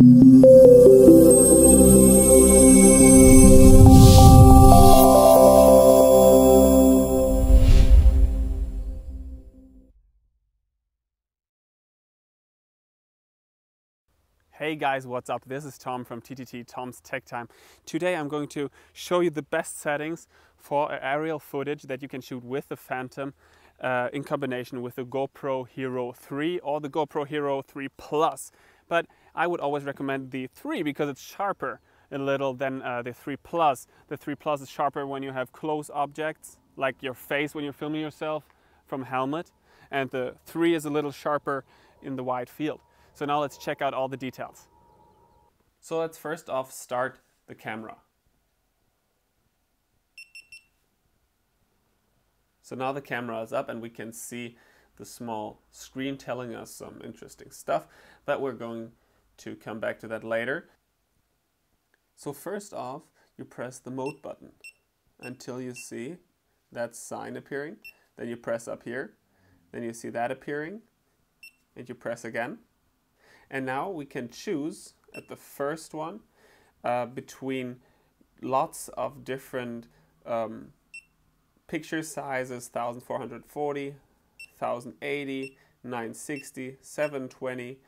Hey guys, what's up? This is Tom from TTT Tom's Tech Time. Today I'm going to show you the best settings for aerial footage that you can shoot with the Phantom uh, in combination with the GoPro Hero 3 or the GoPro Hero 3 Plus. But I would always recommend the 3 because it's sharper a little than uh, the 3 Plus. The 3 Plus is sharper when you have close objects like your face when you're filming yourself from helmet and the 3 is a little sharper in the wide field. So now let's check out all the details. So let's first off start the camera. So now the camera is up and we can see the small screen telling us some interesting stuff, that we're going to come back to that later. So first off, you press the mode button until you see that sign appearing. Then you press up here, then you see that appearing, and you press again. And now we can choose at the first one uh, between lots of different um, picture sizes 1440, 1080, 960, 720,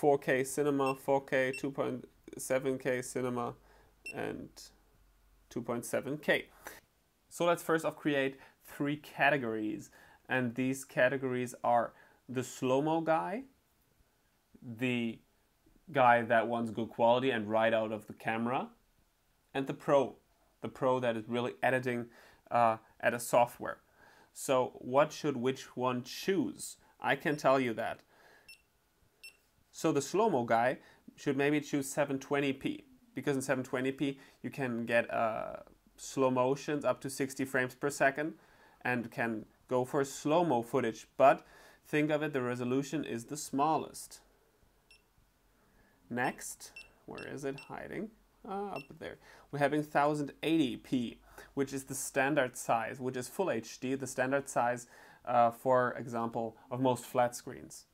4K cinema, 4K, 2.7K cinema, and 2.7K. So let's first off create three categories. And these categories are the slow-mo guy, the guy that wants good quality and right out of the camera, and the pro, the pro that is really editing uh, at a software. So what should which one choose? I can tell you that. So the slow-mo guy should maybe choose 720p because in 720p you can get uh, slow motions up to 60 frames per second and can go for slow-mo footage. But think of it, the resolution is the smallest. Next, where is it hiding? Ah, up there. We're having 1080p, which is the standard size, which is full HD, the standard size, uh, for example, of most flat screens.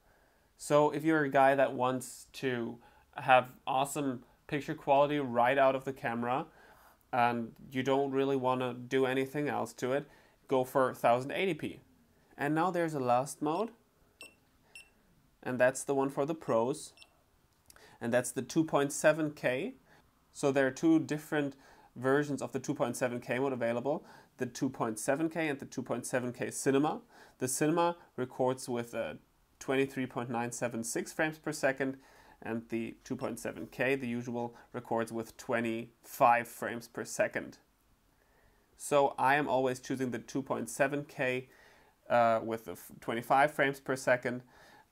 So if you're a guy that wants to have awesome picture quality right out of the camera, and you don't really want to do anything else to it, go for 1080p. And now there's a last mode, and that's the one for the pros and that's the 2.7K. So there are two different versions of the 2.7K mode available, the 2.7K and the 2.7K Cinema. The Cinema records with a 23.976 frames per second and the 2.7K, the usual, records with 25 frames per second. So I am always choosing the 2.7K uh, with 25 frames per second.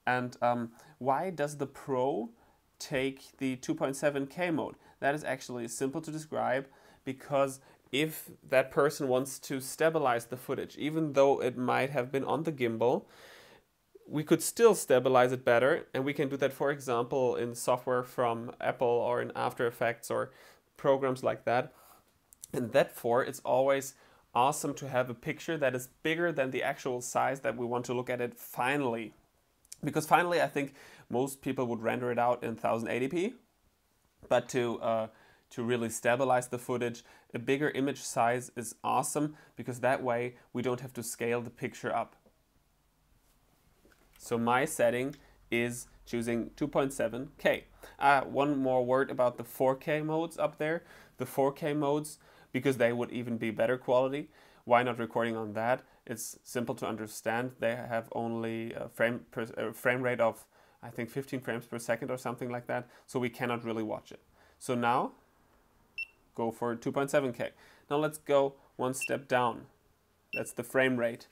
And um, why does the Pro take the 2.7K mode. That is actually simple to describe because if that person wants to stabilize the footage, even though it might have been on the gimbal, we could still stabilize it better. And we can do that, for example, in software from Apple or in After Effects or programs like that. And therefore, it's always awesome to have a picture that is bigger than the actual size that we want to look at it finally. Because finally, I think most people would render it out in 1080p, but to uh, to really stabilize the footage, a bigger image size is awesome because that way we don't have to scale the picture up. So my setting is choosing 2.7K. Uh, one more word about the 4K modes up there. The 4K modes, because they would even be better quality. Why not recording on that? It's simple to understand. They have only a frame, per, a frame rate of I think 15 frames per second or something like that. So we cannot really watch it. So now go for 2.7K. Now let's go one step down. That's the frame rate.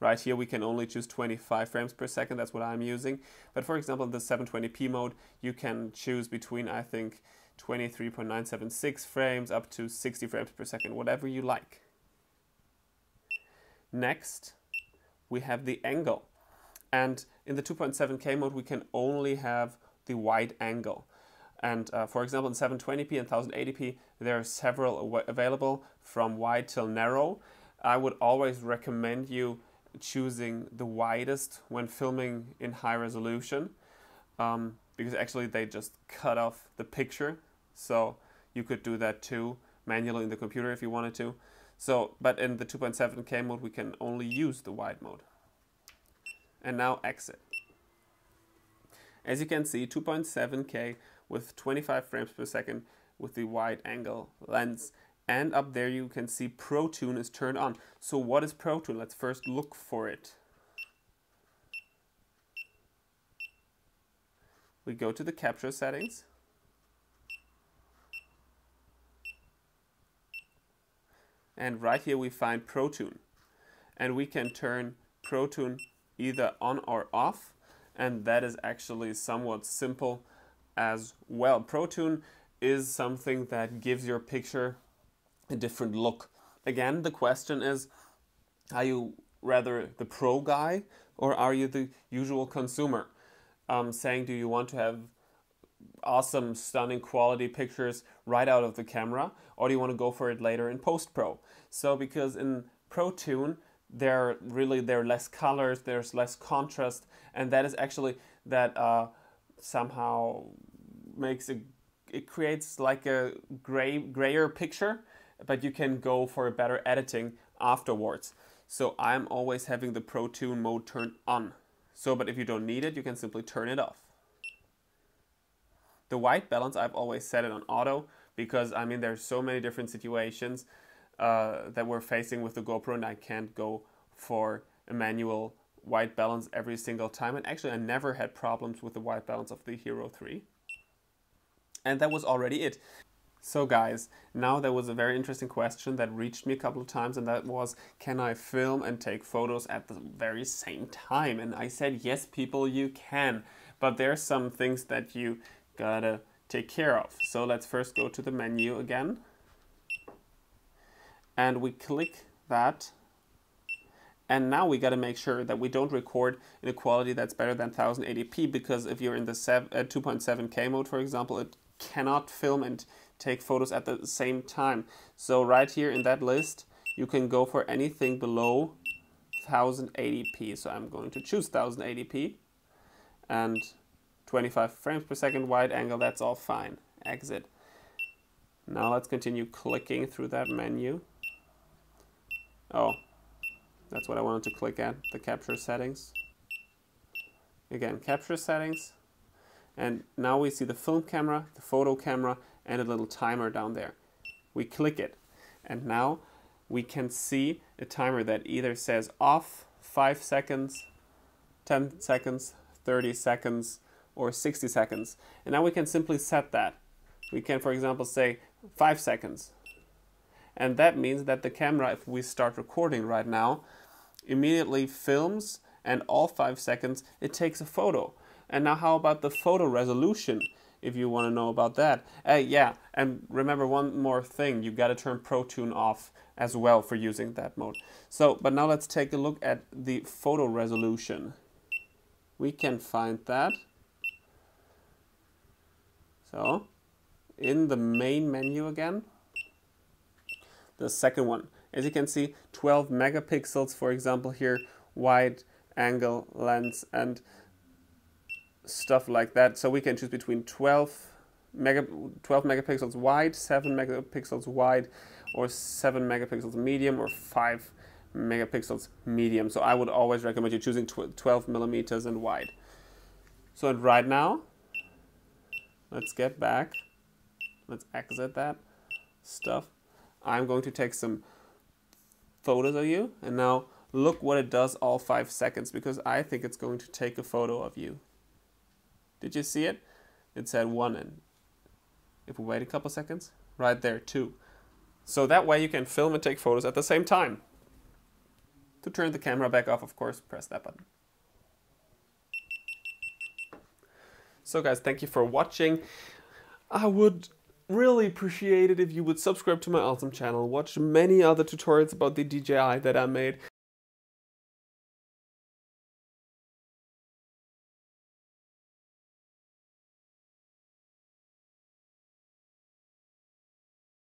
Right here we can only choose 25 frames per second, that's what I'm using. But for example, in the 720p mode, you can choose between, I think, 23.976 frames up to 60 frames per second, whatever you like. Next, we have the angle. And in the 2.7K mode, we can only have the wide angle. And uh, for example, in 720p and 1080p, there are several available from wide till narrow. I would always recommend you choosing the widest when filming in high resolution. Um, because actually they just cut off the picture. So you could do that too manually in the computer if you wanted to. So, but in the 2.7K mode, we can only use the wide mode. And now exit. As you can see, 2.7K with 25 frames per second with the wide angle lens. And up there you can see ProTune is turned on. So what is ProTune? Let's first look for it. We go to the capture settings. And right here we find ProTune. And we can turn ProTune either on or off. And that is actually somewhat simple as well. ProTune is something that gives your picture a different look. Again, the question is, are you rather the pro guy or are you the usual consumer? Um, saying, do you want to have awesome, stunning quality pictures right out of the camera, or do you want to go for it later in post pro? So, because in ProTune, there really there are less colors, there's less contrast, and that is actually that uh, somehow makes a it creates like a gray grayer picture, but you can go for a better editing afterwards. So I'm always having the ProTune mode turned on. So, but if you don't need it, you can simply turn it off. The white balance, I've always set it on auto because I mean there's so many different situations uh, that we're facing with the GoPro and I can't go for a manual white balance every single time. And actually I never had problems with the white balance of the Hero 3. And that was already it. So guys, now there was a very interesting question that reached me a couple of times and that was, can I film and take photos at the very same time? And I said, yes, people, you can. But there's some things that you gotta take care of. So let's first go to the menu again. And we click that. And now we gotta make sure that we don't record in a quality that's better than 1080p because if you're in the 2.7K uh, mode, for example, it cannot film and take photos at the same time. So right here in that list, you can go for anything below 1080p. So I'm going to choose 1080p and 25 frames per second wide angle, that's all fine. Exit. Now let's continue clicking through that menu. Oh, that's what I wanted to click at, the capture settings. Again, capture settings, and now we see the film camera, the photo camera, and a little timer down there. We click it. And now we can see a timer that either says off 5 seconds, 10 seconds, 30 seconds, or 60 seconds. And now we can simply set that. We can, for example, say 5 seconds. And that means that the camera, if we start recording right now, immediately films and all 5 seconds it takes a photo. And now how about the photo resolution? If you want to know about that. Uh, yeah, and remember one more thing, you got to turn ProTune off as well for using that mode. So, but now let's take a look at the photo resolution. We can find that. So, in the main menu again, the second one. As you can see, 12 megapixels, for example, here, wide angle lens, and stuff like that. So we can choose between 12, mega, 12 megapixels wide, 7 megapixels wide, or 7 megapixels medium, or 5 megapixels medium. So I would always recommend you choosing 12 millimeters and wide. So right now, let's get back. Let's exit that stuff. I'm going to take some photos of you and now look what it does all five seconds because I think it's going to take a photo of you. Did you see it? It said one and if we wait a couple seconds, right there, two. So that way you can film and take photos at the same time. To turn the camera back off, of course, press that button. So guys, thank you for watching. I would really appreciate it if you would subscribe to my awesome channel, watch many other tutorials about the DJI that I made,